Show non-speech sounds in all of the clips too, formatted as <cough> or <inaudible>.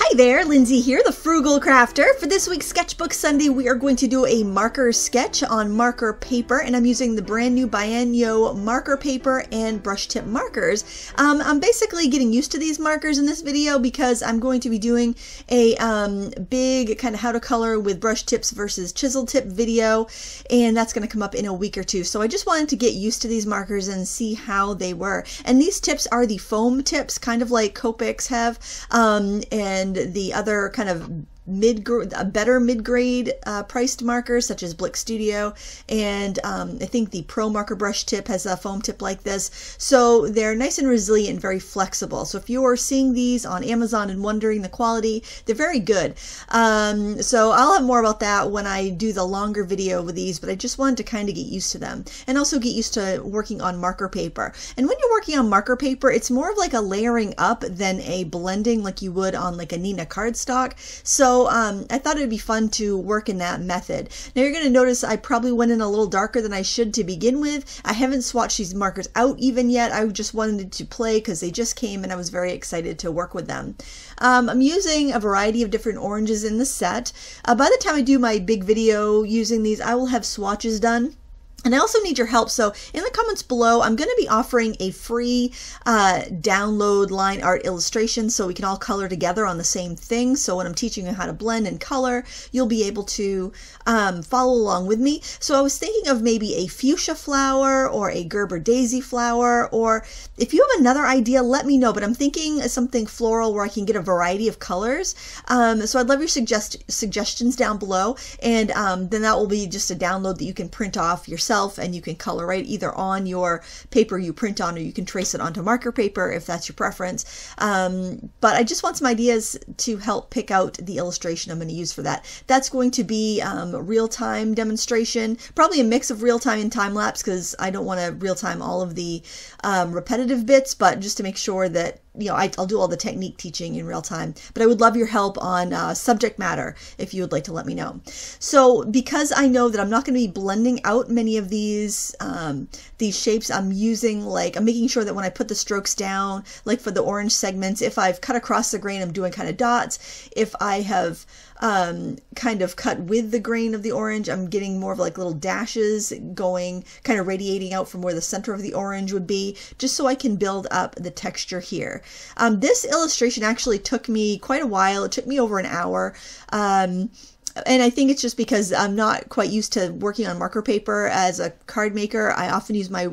Hi there, Lindsay here, the Frugal Crafter. For this week's Sketchbook Sunday, we are going to do a marker sketch on marker paper, and I'm using the brand new Bianyo marker paper and brush tip markers. Um, I'm basically getting used to these markers in this video because I'm going to be doing a um, big kind of how to color with brush tips versus chisel tip video, and that's going to come up in a week or two. So I just wanted to get used to these markers and see how they were. And these tips are the foam tips, kind of like Copics have, um, and the other kind of mid a better mid grade uh, priced markers such as Blick Studio and um, I think the Pro Marker Brush tip has a foam tip like this. So they're nice and resilient and very flexible. So if you are seeing these on Amazon and wondering the quality they're very good. Um, so I'll have more about that when I do the longer video with these but I just wanted to kind of get used to them and also get used to working on marker paper. And when you're working on marker paper it's more of like a layering up than a blending like you would on like a Neenah cardstock. So um, I thought it would be fun to work in that method. Now you're going to notice I probably went in a little darker than I should to begin with. I haven't swatched these markers out even yet. I just wanted to play because they just came and I was very excited to work with them. Um, I'm using a variety of different oranges in the set. Uh, by the time I do my big video using these, I will have swatches done. And I also need your help. So in the comments below, I'm going to be offering a free uh, download line art illustration so we can all color together on the same thing. So when I'm teaching you how to blend and color, you'll be able to um, follow along with me. So I was thinking of maybe a fuchsia flower or a Gerber daisy flower, or if you have another idea, let me know. But I'm thinking something floral where I can get a variety of colors. Um, so I'd love your suggest suggestions down below. And um, then that will be just a download that you can print off yourself yourself and you can color right either on your paper you print on or you can trace it onto marker paper if that's your preference. Um, but I just want some ideas to help pick out the illustration I'm going to use for that. That's going to be um, real-time demonstration, probably a mix of real-time and time-lapse because I don't want to real-time all of the um, repetitive bits, but just to make sure that you know, I, will do all the technique teaching in real time, but I would love your help on uh, subject matter if you would like to let me know. So because I know that I'm not going to be blending out many of these um, these shapes, I'm using like, I'm making sure that when I put the strokes down, like for the orange segments, if I've cut across the grain, I'm doing kind of dots. If I have um, kind of cut with the grain of the orange. I'm getting more of like little dashes going, kind of radiating out from where the center of the orange would be, just so I can build up the texture here. Um, this illustration actually took me quite a while. It took me over an hour. Um, and I think it's just because I'm not quite used to working on marker paper as a card maker. I often use my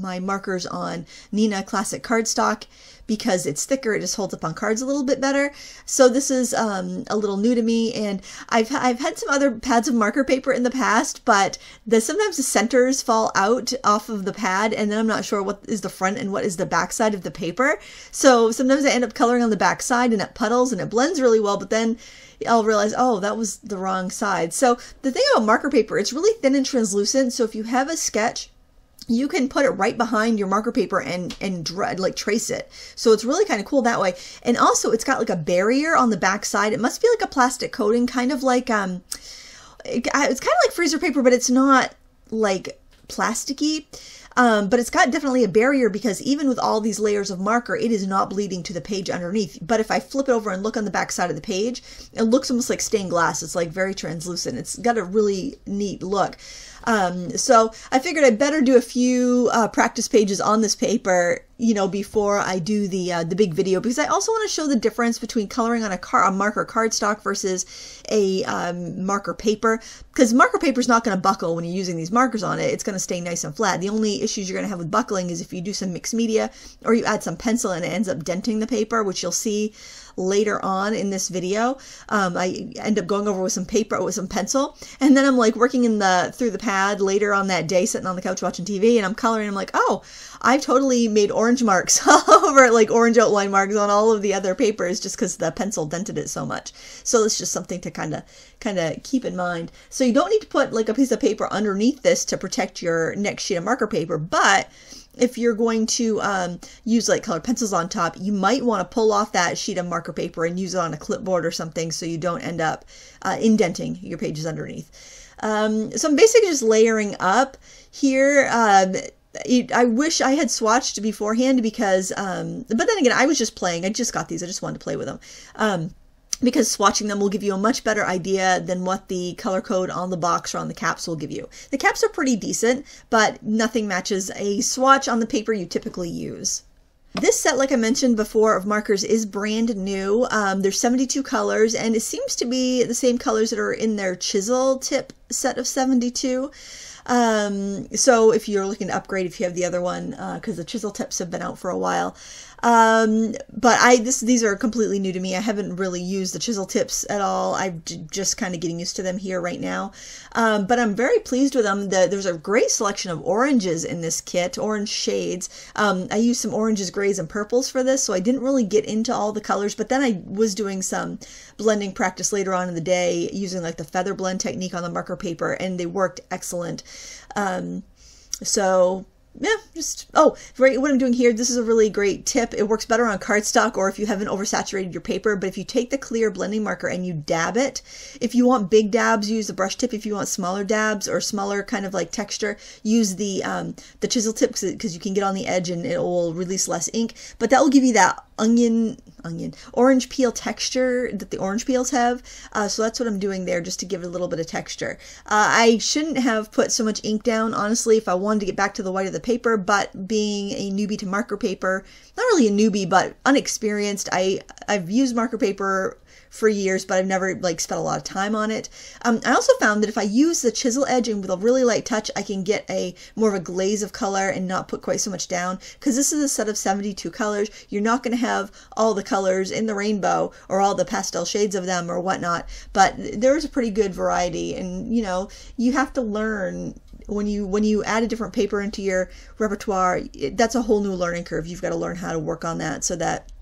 my markers on Neenah Classic Cardstock because it's thicker. It just holds up on cards a little bit better. So this is um, a little new to me, and I've I've had some other pads of marker paper in the past, but the sometimes the centers fall out off of the pad, and then I'm not sure what is the front and what is the back side of the paper. So sometimes I end up coloring on the back side, and it puddles and it blends really well, but then I'll realize, oh, that was the wrong side. So the thing about marker paper, it's really thin and translucent. So if you have a sketch you can put it right behind your marker paper and and like trace it. So it's really kind of cool that way. And also it's got like a barrier on the back side. It must be like a plastic coating, kind of like um, it, it's kind of like freezer paper, but it's not like plasticky. Um, but it's got definitely a barrier because even with all these layers of marker, it is not bleeding to the page underneath. But if I flip it over and look on the back side of the page, it looks almost like stained glass. It's like very translucent. It's got a really neat look. Um, so I figured I'd better do a few uh, practice pages on this paper, you know, before I do the uh, the big video because I also want to show the difference between coloring on a, car a marker cardstock versus a um, marker paper because marker paper is not going to buckle when you're using these markers on it. It's going to stay nice and flat. The only issues you're going to have with buckling is if you do some mixed media or you add some pencil and it ends up denting the paper, which you'll see later on in this video. Um, I end up going over with some paper, with some pencil, and then I'm like working in the through the pad later on that day, sitting on the couch watching TV, and I'm coloring. I'm like, oh, I've totally made orange marks <laughs> over, like orange outline marks on all of the other papers, just because the pencil dented it so much. So it's just something to kind of kind of keep in mind. So you don't need to put like a piece of paper underneath this to protect your next sheet of marker paper, but if you're going to um, use like colored pencils on top, you might want to pull off that sheet of marker paper and use it on a clipboard or something so you don't end up uh, indenting your pages underneath. Um, so I'm basically just layering up here. Um, I wish I had swatched beforehand because, um, but then again, I was just playing. I just got these. I just wanted to play with them. Um, because swatching them will give you a much better idea than what the color code on the box or on the caps will give you. The caps are pretty decent, but nothing matches a swatch on the paper you typically use. This set, like I mentioned before, of markers is brand new. Um, there's 72 colors, and it seems to be the same colors that are in their chisel tip set of 72. Um, so if you're looking to upgrade, if you have the other one, because uh, the chisel tips have been out for a while, um, but I this these are completely new to me. I haven't really used the chisel tips at all. I'm just kind of getting used to them here right now. Um, but I'm very pleased with them. The, there's a great selection of oranges in this kit, orange shades. Um, I used some oranges, grays, and purples for this, so I didn't really get into all the colors. But then I was doing some blending practice later on in the day using like the feather blend technique on the marker paper, and they worked excellent. Um, so yeah, just, oh, right, what I'm doing here, this is a really great tip. It works better on cardstock or if you haven't oversaturated your paper, but if you take the clear blending marker and you dab it, if you want big dabs, use the brush tip. If you want smaller dabs or smaller kind of like texture, use the, um, the chisel tip because you can get on the edge and it will release less ink, but that will give you that onion, onion, orange peel texture that the orange peels have. Uh, so that's what I'm doing there just to give it a little bit of texture. Uh, I shouldn't have put so much ink down, honestly, if I wanted to get back to the white of the paper, but being a newbie to marker paper, not really a newbie, but unexperienced, I, I've used marker paper for years, but I've never like spent a lot of time on it. Um, I also found that if I use the chisel edge and with a really light touch, I can get a more of a glaze of color and not put quite so much down. Because this is a set of 72 colors, you're not going to have all the colors in the rainbow or all the pastel shades of them or whatnot. But there's a pretty good variety, and you know you have to learn when you when you add a different paper into your repertoire. It, that's a whole new learning curve. You've got to learn how to work on that so that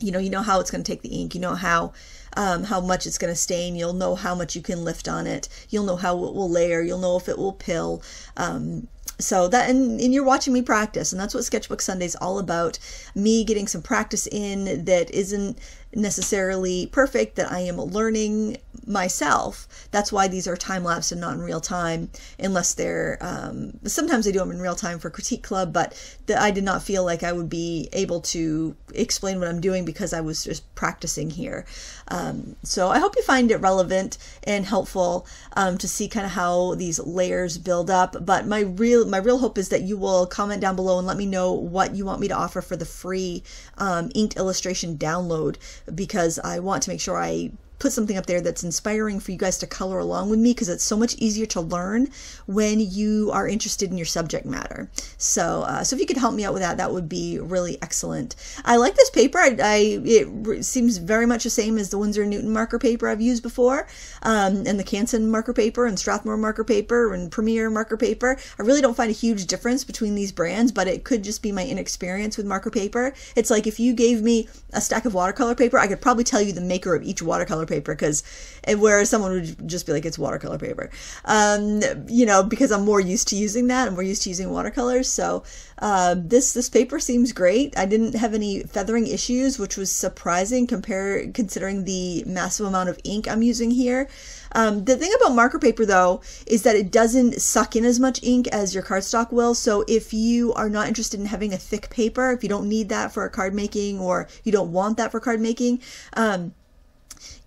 you know you know how it's going to take the ink. You know how um, how much it's going to stain. You'll know how much you can lift on it. You'll know how it will layer. You'll know if it will pill. Um, so that and, and, you're watching me practice and that's what sketchbook sunday is all about. Me getting some practice in that isn't necessarily perfect that i am learning myself. That's why these are time lapse and not in real time, unless they're. Um, sometimes I do them in real time for Critique Club, but the, I did not feel like I would be able to explain what I'm doing because I was just practicing here. Um, so I hope you find it relevant and helpful um, to see kind of how these layers build up. But my real my real hope is that you will comment down below and let me know what you want me to offer for the free um, inked illustration download because I want to make sure I put something up there that's inspiring for you guys to color along with me because it's so much easier to learn when you are interested in your subject matter. So, uh, so if you could help me out with that, that would be really excellent. I like this paper. I, I it seems very much the same as the Winsor Newton marker paper I've used before, um, and the Canson marker paper and Strathmore marker paper and Premier marker paper. I really don't find a huge difference between these brands, but it could just be my inexperience with marker paper. It's like if you gave me a stack of watercolor paper, I could probably tell you the maker of each watercolor paper because and whereas someone would just be like it's watercolor paper um, you know because i'm more used to using that and more used to using watercolors so uh, this this paper seems great i didn't have any feathering issues which was surprising compare considering the massive amount of ink i'm using here um, the thing about marker paper though is that it doesn't suck in as much ink as your cardstock will. So if you are not interested in having a thick paper, if you don't need that for card making or you don't want that for card making, um,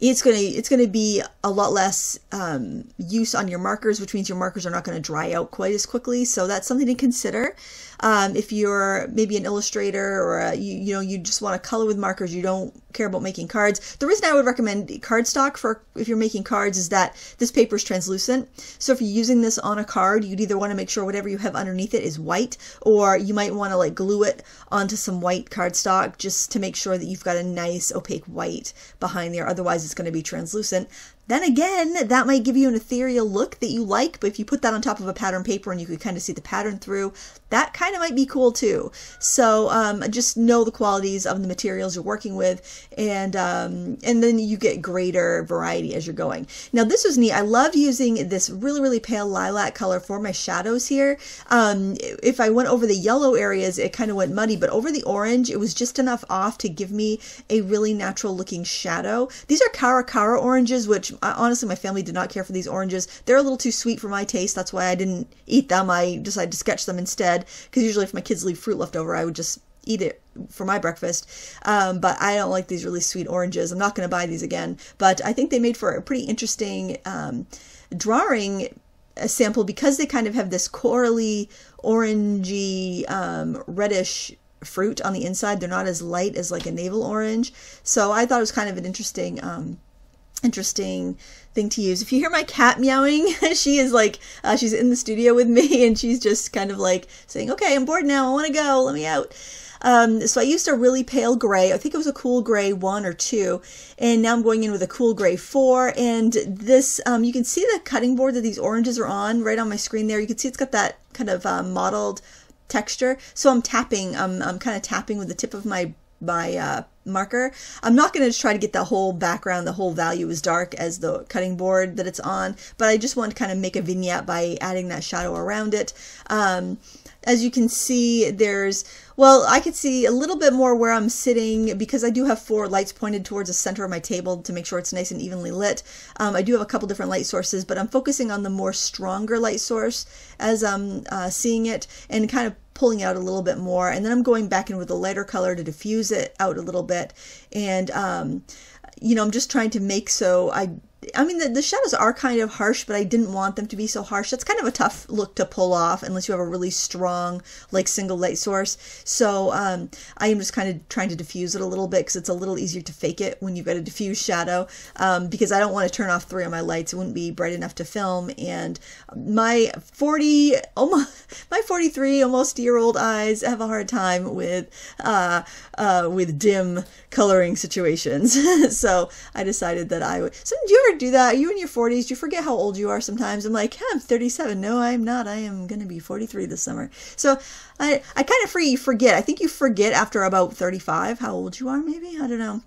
it's gonna it's gonna be a lot less um, use on your markers, which means your markers are not going to dry out quite as quickly. So that's something to consider. Um, if you're maybe an illustrator or a, you, you know you just want to color with markers, you don't care about making cards. The reason I would recommend cardstock for if you're making cards is that this paper is translucent. So if you're using this on a card, you'd either want to make sure whatever you have underneath it is white, or you might want to like glue it onto some white cardstock just to make sure that you've got a nice opaque white behind there. Otherwise, it's going to be translucent. Then again, that might give you an ethereal look that you like, but if you put that on top of a pattern paper and you could kind of see the pattern through, that kind of might be cool too. So um, just know the qualities of the materials you're working with, and um, and then you get greater variety as you're going. Now this was neat. I love using this really really pale lilac color for my shadows here. Um, if I went over the yellow areas, it kind of went muddy, but over the orange, it was just enough off to give me a really natural looking shadow. These are Caracara oranges, which honestly, my family did not care for these oranges. They're a little too sweet for my taste. That's why I didn't eat them. I decided to sketch them instead. Because usually, if my kids leave fruit left over, I would just eat it for my breakfast. Um, but I don't like these really sweet oranges. I'm not going to buy these again. But I think they made for a pretty interesting um, drawing a sample because they kind of have this corally, orangey, um, reddish fruit on the inside. They're not as light as like a navel orange. So I thought it was kind of an interesting um, interesting thing to use. If you hear my cat meowing, <laughs> she is like, uh, she's in the studio with me <laughs> and she's just kind of like saying, okay, I'm bored now. I want to go. Let me out. Um, so I used a really pale gray. I think it was a cool gray one or two. And now I'm going in with a cool gray four. And this, um, you can see the cutting board that these oranges are on right on my screen there. You can see it's got that kind of uh, mottled texture. So I'm tapping, um, I'm kind of tapping with the tip of my my uh, marker. I'm not going to try to get the whole background, the whole value as dark as the cutting board that it's on, but I just want to kind of make a vignette by adding that shadow around it. Um, as you can see, there's, well, I could see a little bit more where I'm sitting because I do have four lights pointed towards the center of my table to make sure it's nice and evenly lit. Um, I do have a couple different light sources, but I'm focusing on the more stronger light source as I'm uh, seeing it and kind of pulling out a little bit more. And then I'm going back in with a lighter color to diffuse it out a little bit. And, um, you know, I'm just trying to make so I I mean, the, the shadows are kind of harsh, but I didn't want them to be so harsh. That's kind of a tough look to pull off unless you have a really strong, like, single light source. So um, I am just kind of trying to diffuse it a little bit because it's a little easier to fake it when you've got a diffuse shadow um, because I don't want to turn off three of my lights. It wouldn't be bright enough to film. And my 40, almost, <laughs> my 43 almost year old eyes have a hard time with, uh, uh, with dim coloring situations. <laughs> so I decided that I would. So do you ever do that? You in your 40s? Do you forget how old you are sometimes? I'm like, I'm 37. No, I'm not. I am going to be 43 this summer. So I, I kind of free forget. I think you forget after about 35 how old you are, maybe. I don't know.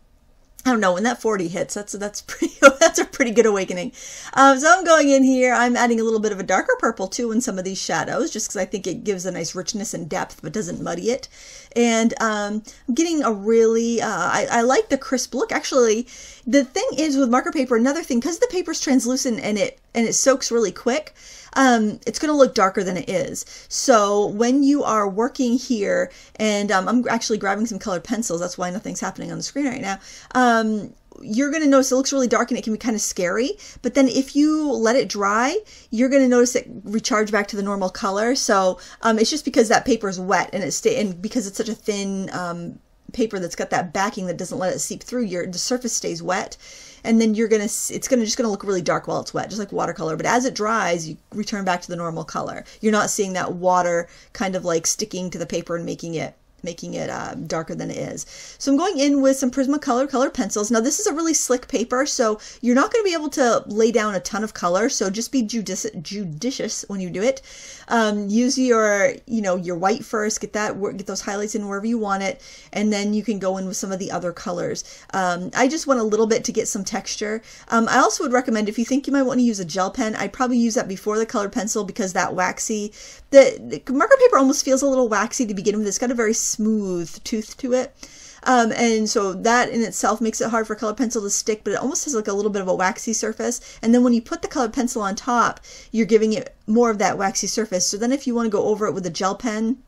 I don't know when that 40 hits. That's that's <laughs> pretty that's a pretty good awakening. Um, so I'm going in here. I'm adding a little bit of a darker purple too in some of these shadows, just because I think it gives a nice richness and depth, but doesn't muddy it. And um, I'm getting a really uh, I, I like the crisp look. Actually, the thing is with marker paper, another thing because the paper's translucent and it and it soaks really quick um, it's going to look darker than it is. So when you are working here, and um, I'm actually grabbing some colored pencils, that's why nothing's happening on the screen right now. Um, you're going to notice it looks really dark and it can be kind of scary. But then if you let it dry, you're going to notice it recharge back to the normal color. So um, it's just because that paper is wet and it stay and because it's such a thin um, paper that's got that backing that doesn't let it seep through, your the surface stays wet and then you're gonna it's gonna just gonna look really dark while it's wet just like watercolor but as it dries you return back to the normal color. You're not seeing that water kind of like sticking to the paper and making it making it uh, darker than it is. So I'm going in with some Prismacolor colored pencils. Now this is a really slick paper, so you're not going to be able to lay down a ton of color, so just be judici judicious when you do it. Um, use your, you know, your white first, get that, get those highlights in wherever you want it, and then you can go in with some of the other colors. Um, I just want a little bit to get some texture. Um, I also would recommend if you think you might want to use a gel pen, I'd probably use that before the colored pencil because that waxy, the, the marker paper almost feels a little waxy to begin with. It's got a very smooth tooth to it. Um, and so that in itself makes it hard for colored pencil to stick, but it almost has like a little bit of a waxy surface. And then when you put the colored pencil on top, you're giving it more of that waxy surface. So then if you want to go over it with a gel pen,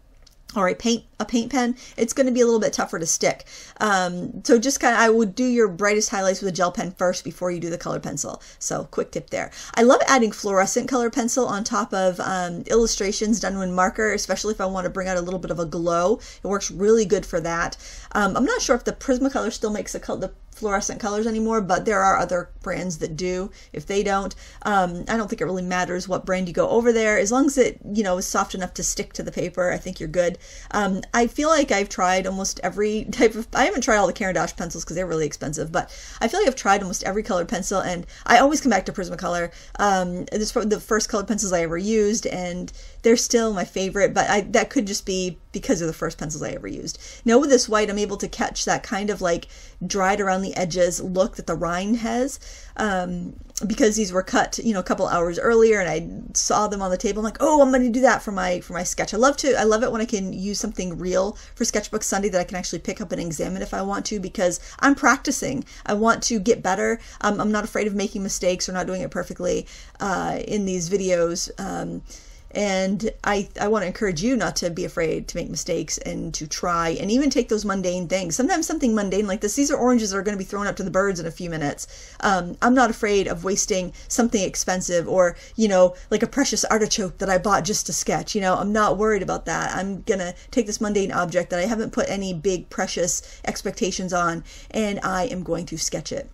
or a paint a paint pen, it's going to be a little bit tougher to stick. Um, so just kind of, I would do your brightest highlights with a gel pen first before you do the color pencil. So quick tip there. I love adding fluorescent color pencil on top of um, illustrations done with marker, especially if I want to bring out a little bit of a glow. It works really good for that. Um, I'm not sure if the Prismacolor still makes the, the fluorescent colors anymore, but there are other brands that do. If they don't, um, I don't think it really matters what brand you go over there. As long as it, you know, is soft enough to stick to the paper, I think you're good. Um, I feel like I've tried almost every <laughs> type of, I haven't tried all the Caran d'Ache pencils because they're really expensive, but I feel like I've tried almost every colored pencil and I always come back to Prismacolor. Um, this is the first colored pencils I ever used and they're still my favorite, but I, that could just be because of the first pencils I ever used. Now with this white, I'm able to catch that kind of like dried around the edges look that the rind has um, because these were cut, you know, a couple hours earlier and I saw them on the table. I'm like, oh, I'm going to do that for my, for my sketch. I love to, I love it when I can use something real for Sketchbook Sunday that I can actually pick up and examine if I want to because I'm practicing. I want to get better. Um, I'm not afraid of making mistakes or not doing it perfectly uh, in these videos. Um, And I, I want to encourage you not to be afraid to make mistakes and to try and even take those mundane things. Sometimes something mundane like this, these are oranges that are going to be thrown up to the birds in a few minutes. Um, I'm not afraid of wasting something expensive or, you know, like a precious artichoke that I bought just to sketch. You know, I'm not worried about that. I'm going to take this mundane object that I haven't put any big precious expectations on and I am going to sketch it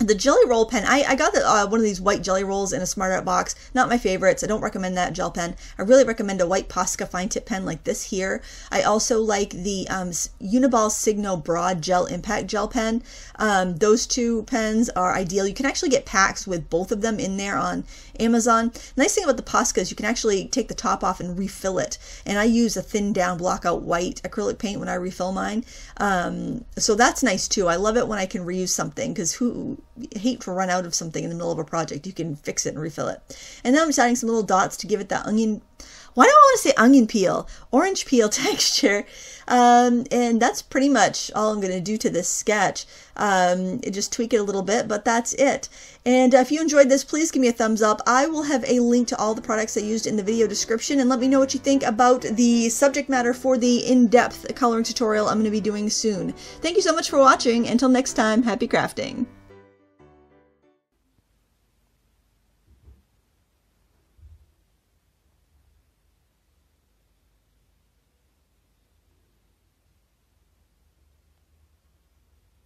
the jelly roll pen i, I got the, uh, one of these white jelly rolls in a smart art box. Not my favorites. I don't recommend that gel pen. I really recommend a white posca fine tip pen like this here. I also like the um, uniball signo broad gel impact gel pen. Um, those two pens are ideal. You can actually get packs with both of them in there on amazon. The nice thing about the posca is you can actually take the top off and refill it. And i use a thin down block out white acrylic paint when i refill mine. Um, so that's nice too. I love it when i can reuse something because who hate to run out of something in the middle of a project. You can fix it and refill it. And then I'm just adding some little dots to give it that onion. Why do I want to say onion peel? Orange peel <laughs> texture. Um, and that's pretty much all I'm going to do to this sketch. Um, just tweak it a little bit, but that's it. And if you enjoyed this, please give me a thumbs up. I will have a link to all the products I used in the video description and let me know what you think about the subject matter for the in-depth coloring tutorial I'm going to be doing soon. Thank you so much for watching. Until next time, happy crafting.